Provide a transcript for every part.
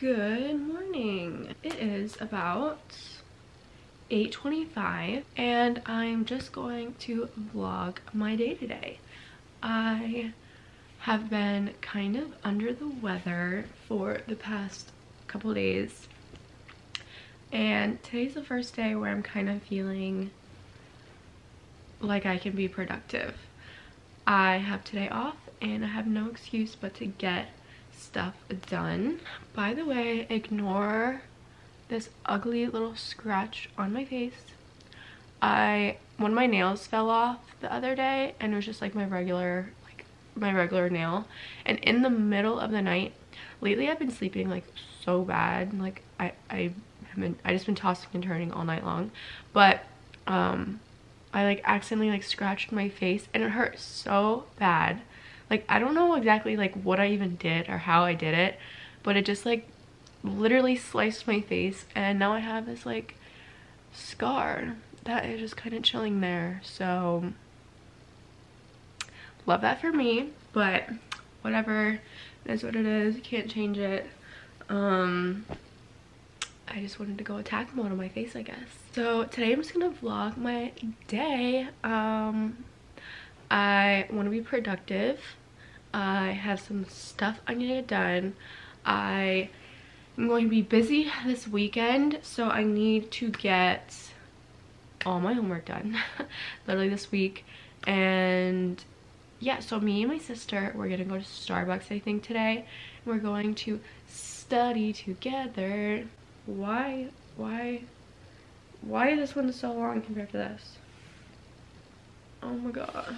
Good morning. It is about 8.25 and I'm just going to vlog my day today. I have been kind of under the weather for the past couple days and today's the first day where I'm kind of feeling like I can be productive. I have today off and I have no excuse but to get stuff done. By the way, ignore this ugly little scratch on my face. I, one of my nails fell off the other day and it was just like my regular, like my regular nail. And in the middle of the night, lately I've been sleeping like so bad. Like I, I haven't, I just been tossing and turning all night long. But, um, I like accidentally like scratched my face and it hurt so bad like I don't know exactly like what I even did or how I did it but it just like literally sliced my face and now I have this like scar that is just kind of chilling there. So love that for me but whatever it is what it is can't change it. Um I just wanted to go attack mode on my face I guess. So today I'm just gonna vlog my day. Um I want to be productive I have some stuff I need to get done. I am going to be busy this weekend, so I need to get all my homework done, literally this week. And yeah, so me and my sister, we're gonna go to Starbucks, I think, today. We're going to study together. Why, why, why is this one so long compared to this? Oh my god.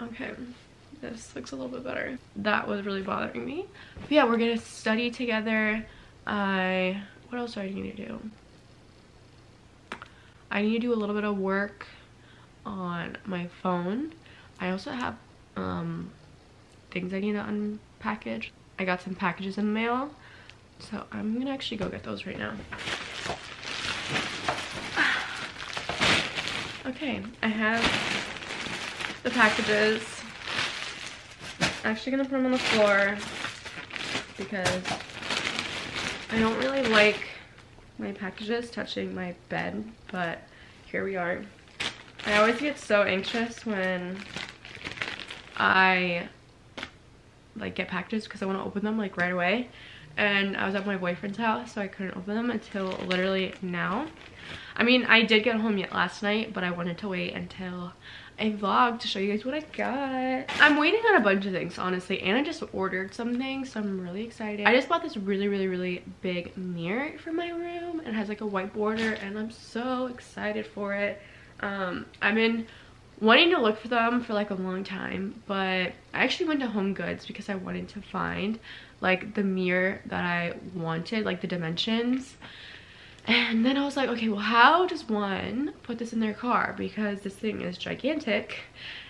Okay this looks a little bit better. That was really bothering me. But yeah, we're gonna study together. I, what else do I need to do? I need to do a little bit of work on my phone. I also have um, things I need to unpackage. I got some packages in the mail. So I'm gonna actually go get those right now. Okay, I have the packages actually gonna put them on the floor because I don't really like my packages touching my bed, but here we are. I always get so anxious when I like get packages because I want to open them like right away and I was at my boyfriend's house so I couldn't open them until literally now. I mean I did get home yet last night but I wanted to wait until a vlog to show you guys what I got. I'm waiting on a bunch of things, honestly. and I just ordered something, so I'm really excited. I just bought this really, really, really big mirror for my room. It has like a white border, and I'm so excited for it. Um, I've been wanting to look for them for like a long time, but I actually went to Home Goods because I wanted to find like the mirror that I wanted, like the dimensions. And then I was like, okay, well, how does one put this in their car? Because this thing is gigantic.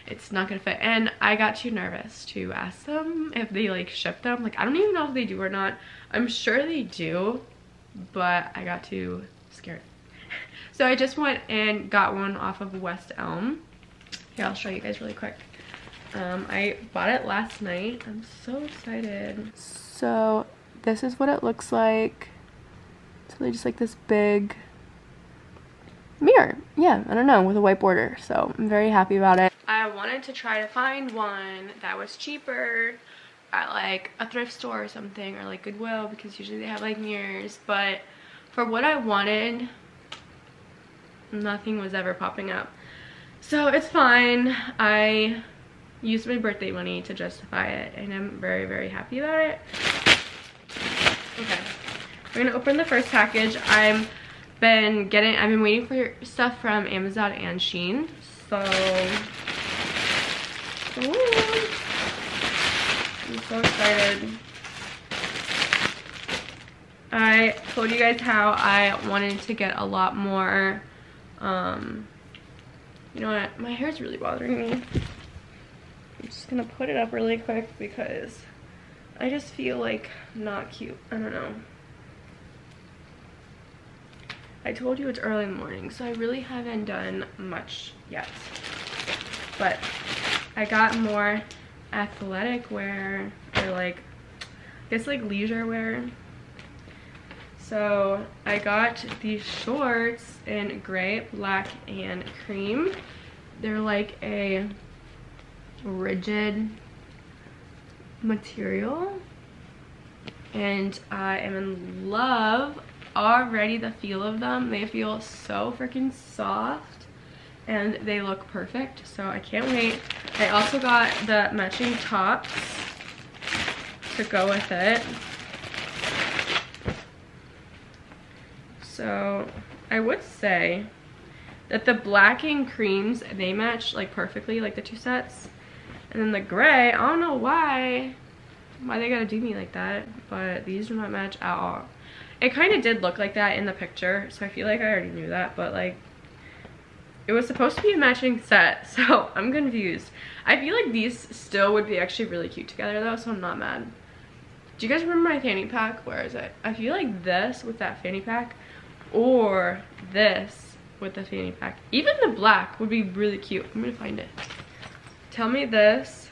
It's not gonna fit. And I got too nervous to ask them if they like ship them. Like, I don't even know if they do or not. I'm sure they do, but I got too scared. so I just went and got one off of West Elm. Here, I'll show you guys really quick. Um, I bought it last night. I'm so excited. So this is what it looks like so they just like this big mirror. Yeah, I don't know, with a white border. So I'm very happy about it. I wanted to try to find one that was cheaper at like a thrift store or something or like Goodwill because usually they have like mirrors. But for what I wanted, nothing was ever popping up. So it's fine. I used my birthday money to justify it and I'm very, very happy about it. Okay. We're gonna open the first package. I've been getting, I've been waiting for stuff from Amazon and Shein. So, ooh, I'm so excited. I told you guys how I wanted to get a lot more, um, you know what, my hair is really bothering me. I'm just gonna put it up really quick because I just feel like not cute. I don't know. I told you it's early in the morning, so I really haven't done much yet. But I got more athletic wear, or like I guess like leisure wear. So I got these shorts in gray, black, and cream. They're like a rigid material and I am in love already the feel of them. They feel so freaking soft and they look perfect so I can't wait. I also got the matching tops to go with it. So I would say that the black and creams they match like perfectly like the two sets. And then the gray, I don't know why, why they gotta do me like that, but these do not match at all. It kind of did look like that in the picture, so I feel like I already knew that, but like, it was supposed to be a matching set, so I'm confused. I feel like these still would be actually really cute together though, so I'm not mad. Do you guys remember my fanny pack? Where is it? I feel like this with that fanny pack or this with the fanny pack. Even the black would be really cute. I'm gonna find it. Tell me this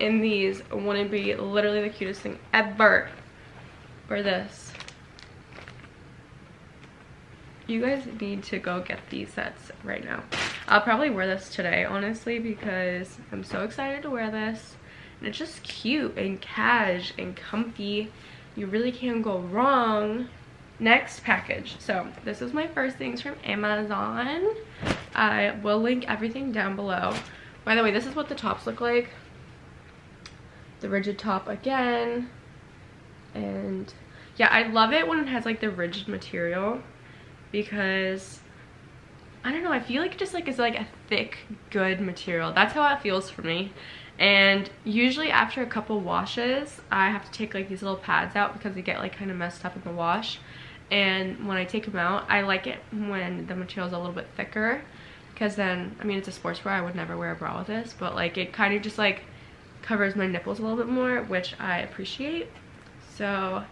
in these wouldn't be literally the cutest thing ever. Or this. You guys need to go get these sets right now. I'll probably wear this today, honestly, because I'm so excited to wear this. And it's just cute and cash and comfy. You really can't go wrong. Next package. So this is my first things from Amazon. I will link everything down below. By the way, this is what the tops look like. The rigid top again. And yeah, I love it when it has like the rigid material because I don't know, I feel like it just like is like a thick, good material. That's how it feels for me. And usually after a couple washes, I have to take like these little pads out because they get like kind of messed up in the wash. And when I take them out, I like it when the material is a little bit thicker because then I mean it's a sports bra I would never wear a bra with this but like it kind of just like covers my nipples a little bit more which I appreciate so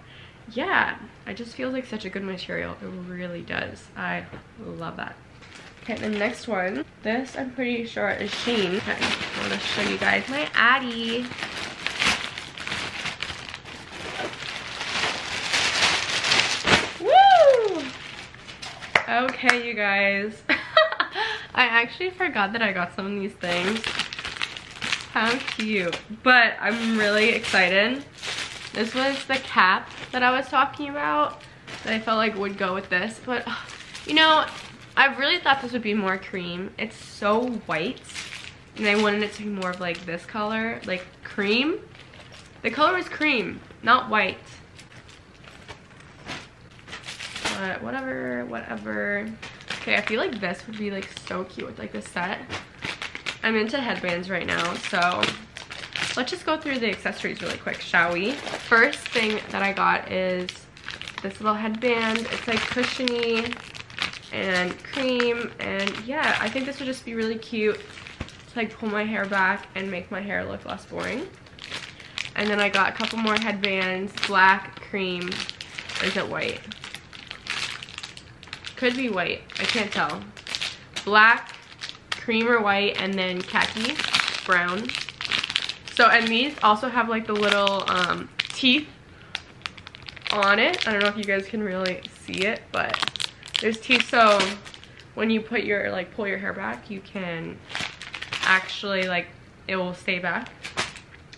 yeah it just feels like such a good material it really does I love that okay the next one this I'm pretty sure is Shein okay, I want to show you guys my Addy Woo! Okay, you guys. I actually forgot that I got some of these things. How cute. But I'm really excited. This was the cap that I was talking about that I felt like would go with this. But, you know, I really thought this would be more cream. It's so white. And I wanted it to be more of like this color, like cream. The color is cream, not white. But whatever, whatever. Okay, I feel like this would be like so cute with like this set. I'm into headbands right now, so let's just go through the accessories really quick, shall we? First thing that I got is this little headband. It's like cushiony and cream, and yeah, I think this would just be really cute to like pull my hair back and make my hair look less boring. And then I got a couple more headbands, black, cream, or is it white? Could be white. I can't tell. Black, cream or white, and then khaki, brown. So, and these also have like the little um, teeth on it. I don't know if you guys can really see it, but there's teeth. So when you put your, like pull your hair back, you can actually like, it will stay back.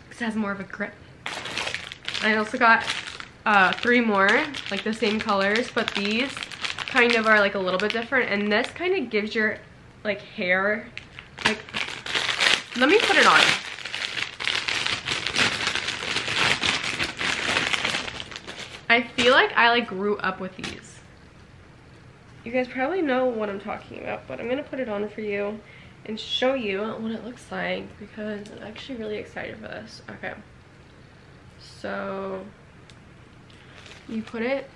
Because it has more of a grip. I also got uh, three more, like the same colors, but these kind of are like a little bit different and this kind of gives your like hair like let me put it on I feel like I like grew up with these. You guys probably know what I'm talking about but I'm gonna put it on for you and show you what it looks like because I'm actually really excited for this. Okay. So you put it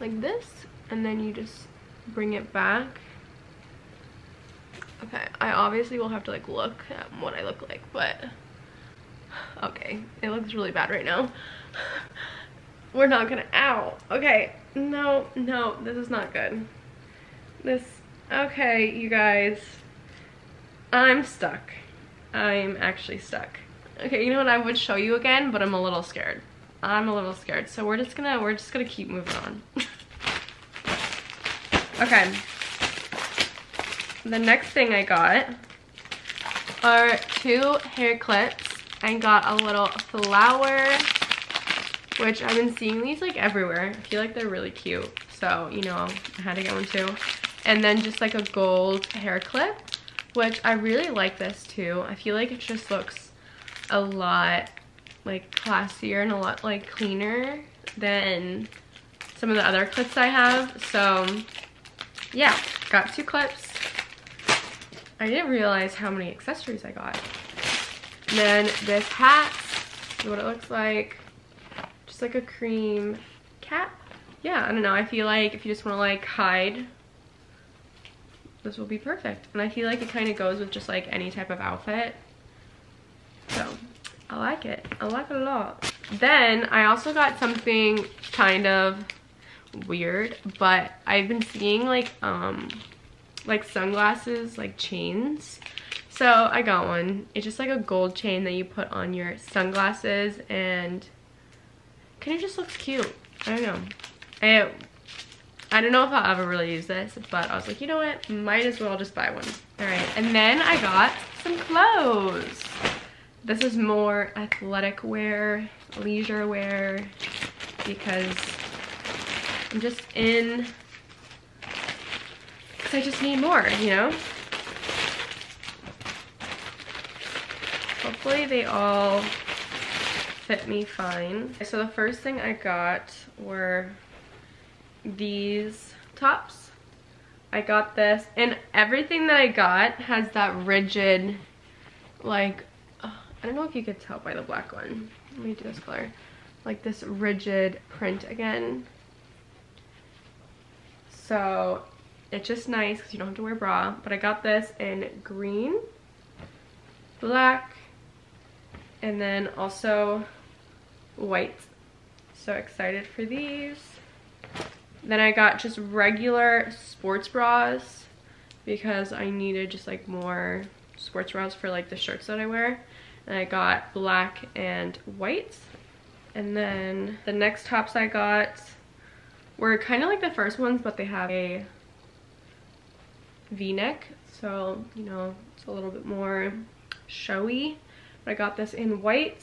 like this and then you just bring it back. Okay i obviously will have to like look at what i look like but okay it looks really bad right now we're not gonna out okay no no this is not good this okay you guys i'm stuck i'm actually stuck Okay, you know what? I would show you again, but I'm a little scared. I'm a little scared. So we're just gonna, we're just gonna keep moving on. okay. The next thing I got are two hair clips. I got a little flower, which I've been seeing these like everywhere. I feel like they're really cute. So, you know, I had to get one too. And then just like a gold hair clip, which I really like this too. I feel like it just looks a lot like classier and a lot like cleaner than some of the other clips I have. So yeah, got two clips. I didn't realize how many accessories I got. And then this hat, what it looks like. Just like a cream cap. Yeah, I don't know. I feel like if you just want to like hide, this will be perfect. And I feel like it kind of goes with just like any type of outfit. So I like it. I like it a lot. Then I also got something kind of weird, but I've been seeing like um like sunglasses, like chains. So I got one. It's just like a gold chain that you put on your sunglasses and kind of just looks cute. I don't know. I, I don't know if I'll ever really use this, but I was like, you know what? Might as well just buy one. All right, and then I got some clothes. This is more athletic wear, leisure wear, because I'm just in, because I just need more, you know? Hopefully they all fit me fine. So the first thing I got were these tops. I got this, and everything that I got has that rigid, like, I don't know if you could tell by the black one. Let me do this color. Like this rigid print again. So it's just nice because you don't have to wear bra. But I got this in green, black, and then also white. So excited for these. Then I got just regular sports bras because I needed just like more sports bras for like the shirts that I wear and I got black and white. And then the next tops I got were kind of like the first ones, but they have a v-neck. So, you know, it's a little bit more showy. But I got this in white,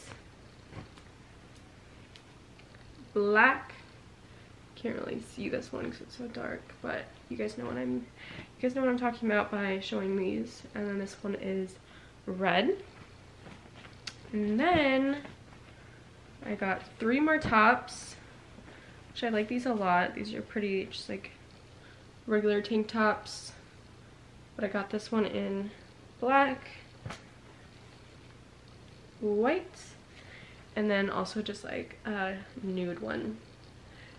black. Can't really see this one because it's so dark, but you guys know what I'm you guys know what I'm talking about by showing these. And then this one is red. And then I got three more tops, which I like these a lot. These are pretty, just like regular tank tops. But I got this one in black, white, and then also just like a nude one.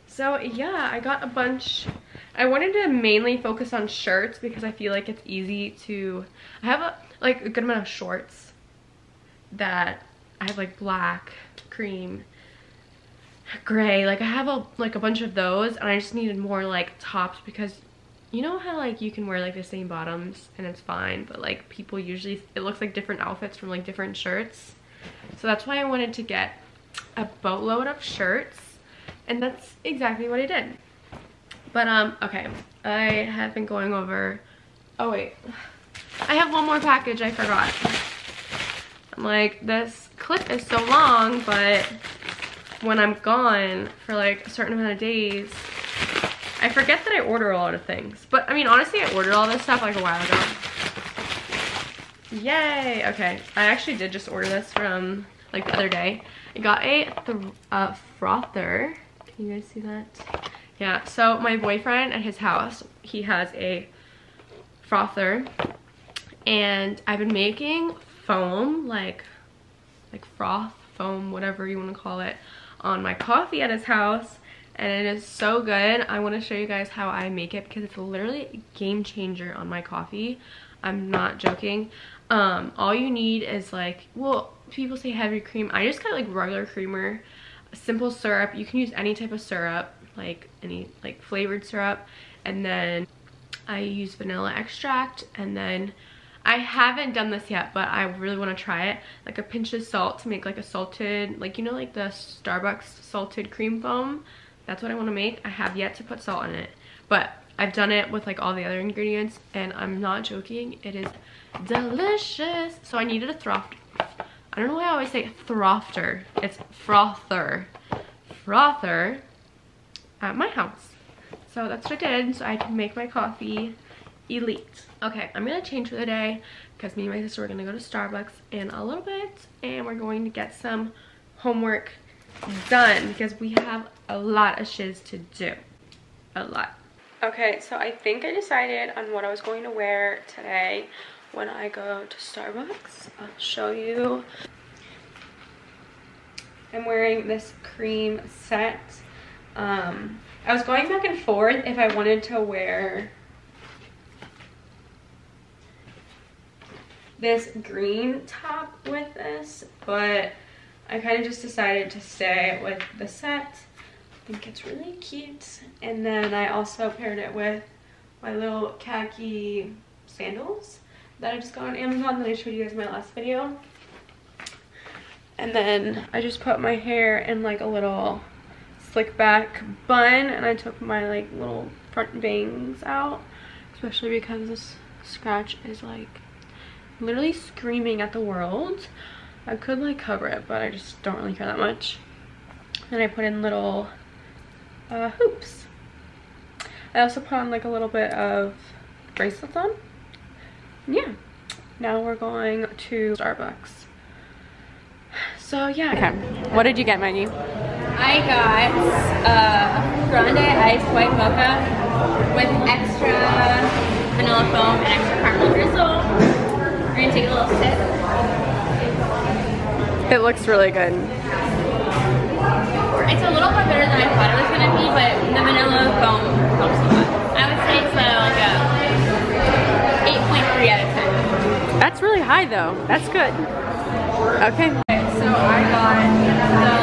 So yeah, I got a bunch. I wanted to mainly focus on shirts because I feel like it's easy to, I have a, like a good amount of shorts that I have like black, cream, gray. Like I have a like a bunch of those and I just needed more like tops because you know how like you can wear like the same bottoms and it's fine but like people usually it looks like different outfits from like different shirts so that's why I wanted to get a boatload of shirts and that's exactly what I did but um okay I have been going over oh wait I have one more package I forgot I'm like, this clip is so long, but when I'm gone for like a certain amount of days, I forget that I order a lot of things. But I mean, honestly, I ordered all this stuff like a while ago. Yay! Okay, I actually did just order this from like the other day. I got a uh, frother. Can you guys see that? Yeah, so my boyfriend at his house, he has a frother. And I've been making foam, like, like froth, foam, whatever you want to call it, on my coffee at his house. And it is so good. I want to show you guys how I make it because it's literally a game changer on my coffee. I'm not joking. Um, all you need is like, well, people say heavy cream. I just got like regular creamer, simple syrup. You can use any type of syrup, like any like flavored syrup. And then I use vanilla extract and then I haven't done this yet, but I really want to try it. Like a pinch of salt to make like a salted, like you know like the Starbucks salted cream foam? That's what I want to make. I have yet to put salt in it. But I've done it with like all the other ingredients and I'm not joking. It is delicious. So I needed a froth. I don't know why I always say frother. It's frother. Frother at my house. So that's what I did so I can make my coffee elite. Okay, I'm gonna change for the day because me and my sister are gonna go to Starbucks in a little bit and we're going to get some homework done because we have a lot of shiz to do. A lot. Okay, so I think I decided on what I was going to wear today when I go to Starbucks. I'll show you. I'm wearing this cream set. Um, I was going back and forth if I wanted to wear this green top with this, but I kind of just decided to stay with the set. Think it's really cute. And then I also paired it with my little khaki sandals that I just got on Amazon that I showed you guys in my last video. And then I just put my hair in like a little slick back bun and I took my like little front bangs out, especially because this scratch is like literally screaming at the world. I could like cover it, but I just don't really care that much. And I put in little uh, hoops. I also put on like a little bit of bracelets on. Yeah. Now we're going to Starbucks. So yeah. Okay. What did you get, Maggie? I got uh, grande iced white mocha with extra vanilla foam and extra caramel drizzle We're gonna take a little sip. It looks really good. It's a little bit better than I thought it was gonna be, but the vanilla foam helps a lot. I would say it's like a 8.3 out of 10. That's really high though. That's good. Okay. okay so I got the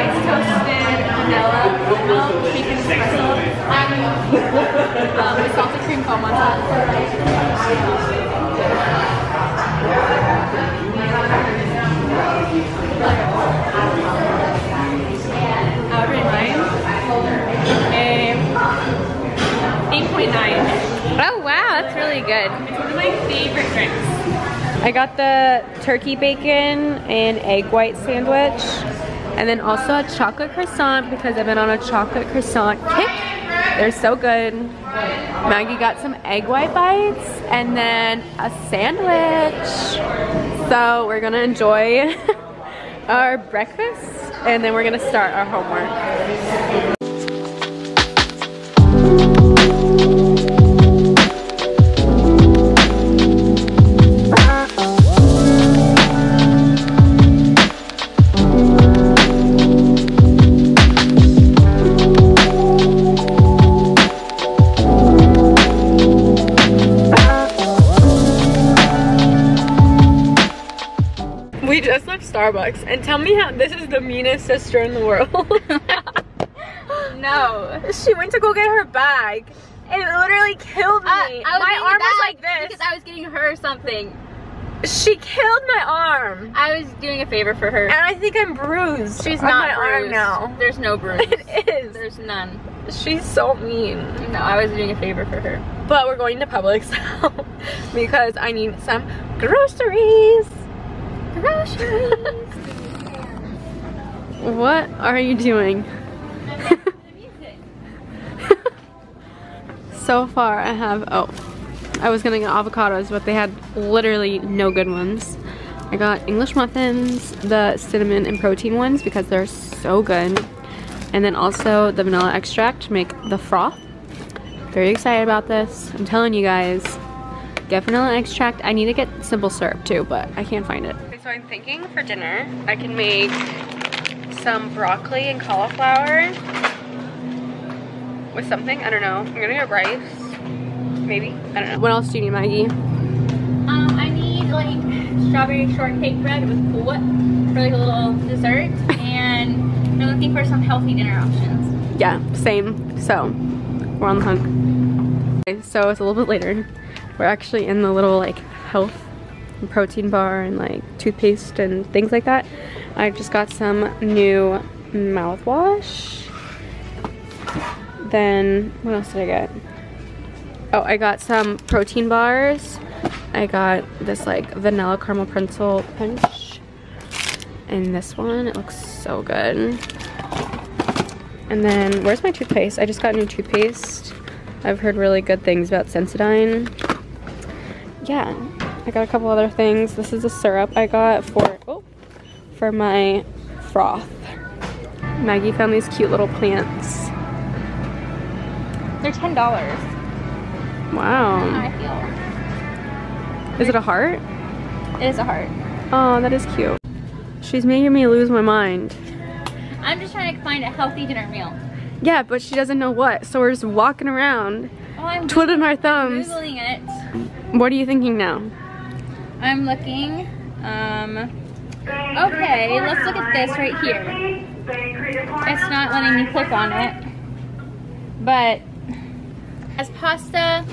ice toasted vanilla milk shaken espresso um, with salted cream foam on top. Oh wow, that's really good. It's one of my favorite drinks. I got the turkey bacon and egg white sandwich. And then also a chocolate croissant because I've been on a chocolate croissant kick. They're so good. Maggie got some egg white bites and then a sandwich. So we're gonna enjoy our breakfast and then we're gonna start our homework. Starbucks and tell me how this is the meanest sister in the world. no. She went to go get her bag and it literally killed me. Uh, my arm was like this. Because I was getting her something. She killed my arm. I was doing a favor for her. And I think I'm bruised. She's not my bruised. arm now. There's no bruise. It is. There's none. She's so mean. No, I was doing a favor for her. But we're going to Publix now because I need some groceries. what are you doing? so far I have, oh, I was gonna get avocados, but they had literally no good ones. I got English muffins, the cinnamon and protein ones because they're so good. And then also the vanilla extract to make the froth. Very excited about this. I'm telling you guys, get vanilla extract. I need to get simple syrup too, but I can't find it so I'm thinking for dinner, I can make some broccoli and cauliflower with something. I don't know. I'm gonna get rice. Maybe. I don't know. What else do you need, Maggie? Um, I need like strawberry shortcake bread with Cool Whip for like a little dessert. and I'm looking for some healthy dinner options. Yeah, same. So, we're on the hunt. Okay, so it's a little bit later. We're actually in the little like health and protein bar and like toothpaste and things like that. I just got some new mouthwash. Then, what else did I get? Oh, I got some protein bars. I got this like vanilla caramel pretzel punch. And this one, it looks so good. And then, where's my toothpaste? I just got new toothpaste. I've heard really good things about Sensodyne. Yeah, I got a couple other things. This is a syrup I got for, oh, for my froth. Maggie found these cute little plants. They're $10. Wow. I feel. Is it a heart? It is a heart. Oh, that is cute. She's making me lose my mind. I'm just trying to find a healthy dinner meal. Yeah, but she doesn't know what, so we're just walking around, Oh, I'm twiddling our thumbs. Googling it. What are you thinking now? I'm looking. Um, okay, let's look at this right here. It's not letting me click on it. But as pasta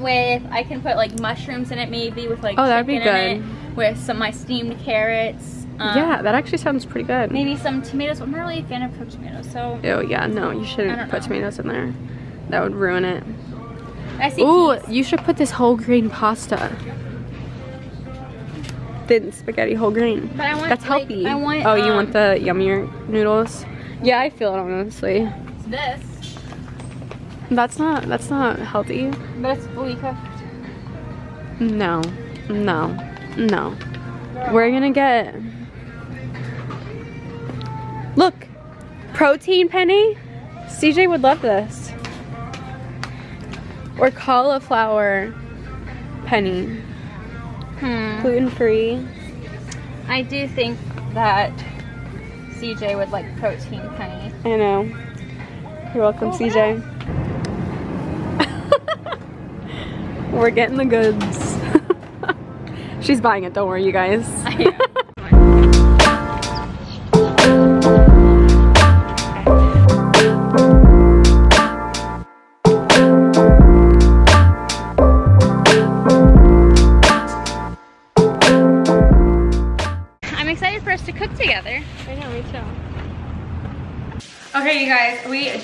with, I can put like mushrooms in it maybe with like Oh, that'd be it, with some of my steamed carrots. Um, yeah, that actually sounds pretty good. Maybe some tomatoes. I'm not really a fan of cooked tomatoes, so Oh yeah, no, you shouldn't put know. tomatoes in there. That would ruin it. I see Ooh, peas. you should put this whole grain pasta. Thin spaghetti whole grain. But I want, That's like, healthy. I want, oh, you um, want the yummier noodles? Yeah, I feel it honestly. this, That's not that's not healthy. but it's fully cooked. No, no, no. We're gonna get. Look, protein penne. CJ would love this. Or cauliflower penne, Hmm. gluten free. I do think that CJ would like protein honey. I know. You're welcome, CJ. We're getting the goods. She's buying it, don't worry, you guys.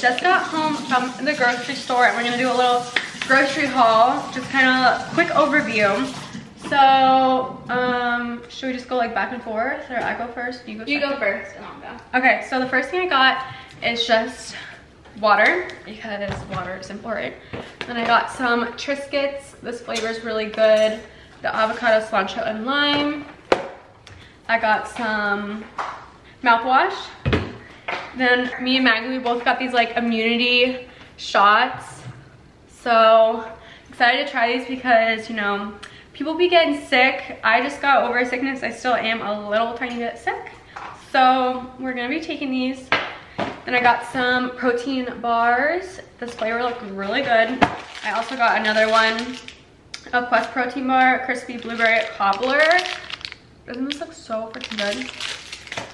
Just got home from the grocery store and we're gonna do a little grocery haul, just kind of quick overview. So, um, should we just go like back and forth or I go first? You go You second? go first and I'll go. Okay, so the first thing I got is just water because water is important. Then I got some Triscuits. This flavor is really good. The avocado, cilantro, and lime. I got some mouthwash. Then me and Maggie, we both got these like immunity shots. So excited to try these because, you know, people be getting sick. I just got over sickness. I still am a little tiny bit sick. So we're gonna be taking these. Then I got some protein bars. This flavor looked really good. I also got another one, a Quest protein bar, crispy blueberry cobbler. Doesn't this look so freaking good?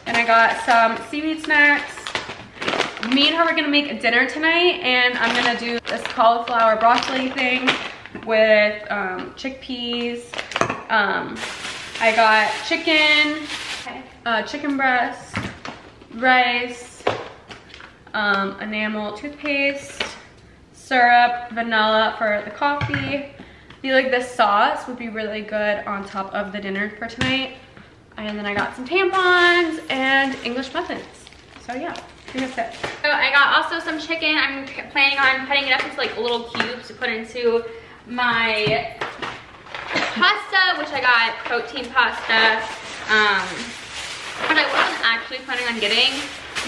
And I got some seaweed snacks. Me and her are gonna make dinner tonight and I'm gonna do this cauliflower broccoli thing with um, chickpeas. Um, I got chicken, uh, chicken breast, rice, um, enamel toothpaste, syrup, vanilla for the coffee. I feel like this sauce would be really good on top of the dinner for tonight. And then I got some tampons and English muffins. So yeah. So I got also some chicken. I'm planning on cutting it up into like little cubes to put into my pasta, which I got protein pasta. Um, but I wasn't actually planning on getting.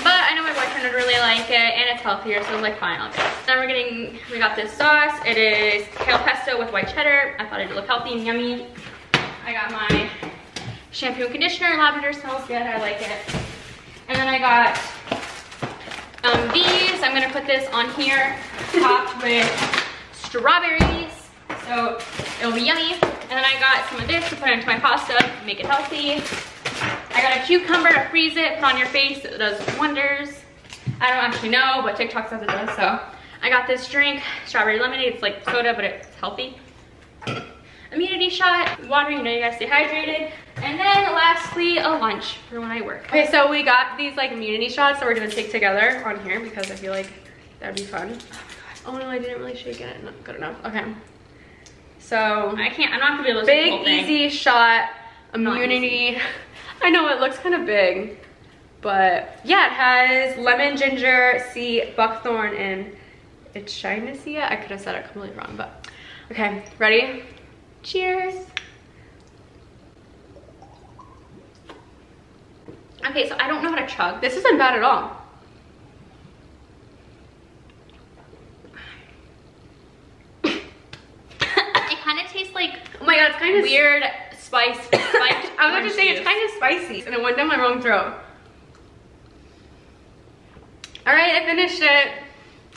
But I know my boyfriend would really like it and it's healthier, so I was like, fine, I'll get it. Then we're getting, we got this sauce. It is kale pesto with white cheddar. I thought it'd look healthy and yummy. I got my shampoo and conditioner. Lavender smells good, I like it. And then I got um, these. I'm gonna put this on here, topped with strawberries. So it'll be yummy. And then I got some of this to put into my pasta, make it healthy. I got a cucumber to freeze it, put on your face. It does wonders. I don't actually know, but TikTok says it does. So I got this drink, strawberry lemonade. It's like soda, but it's healthy. Immunity shot, water, you know, you gotta stay hydrated. And then lastly, a lunch for when I work. Okay, so we got these like immunity shots that we're gonna take together on here because I feel like that'd be fun. Oh no, I didn't really shake it. Not good enough. Okay. So I can't, I'm not gonna be able to big, easy shot immunity. I know it looks kind of big, but yeah, it has lemon, ginger, sea, buckthorn, and it's echinacea. I could have said it completely wrong, but okay, ready? Cheers. Okay, so I don't know how to chug. This isn't bad at all. it kind of tastes like Oh my god, it's kind of weird spice. spice I was about to say it's kind of spicy and it went down my wrong throat. All right, I finished it.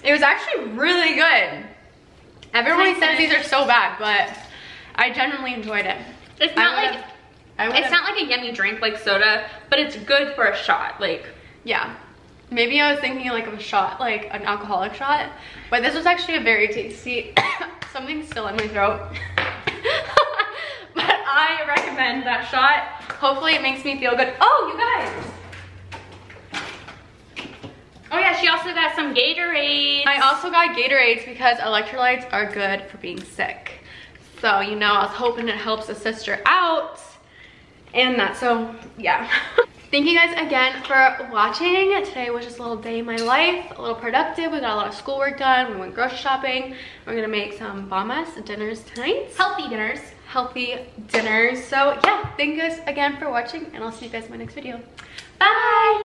It was actually really good. Everyone says these are so bad, but I genuinely enjoyed it. It's not like it's not like a yummy drink like soda, but it's good for a shot. Like yeah, maybe I was thinking like of a shot, like an alcoholic shot, but this was actually a very tasty. Something's still in my throat. but I recommend that shot. Hopefully it makes me feel good. Oh, you guys. Oh yeah, she also got some Gatorade. I also got Gatorades because electrolytes are good for being sick. So, you know, I was hoping it helps a sister out and that, so yeah. Thank you guys again for watching. Today was just a little day in my life, a little productive. We got a lot of schoolwork done. We went grocery shopping. We're gonna make some bomb ass dinners tonight. Healthy dinners. Healthy dinners. So yeah, thank you guys again for watching and I'll see you guys in my next video. Bye!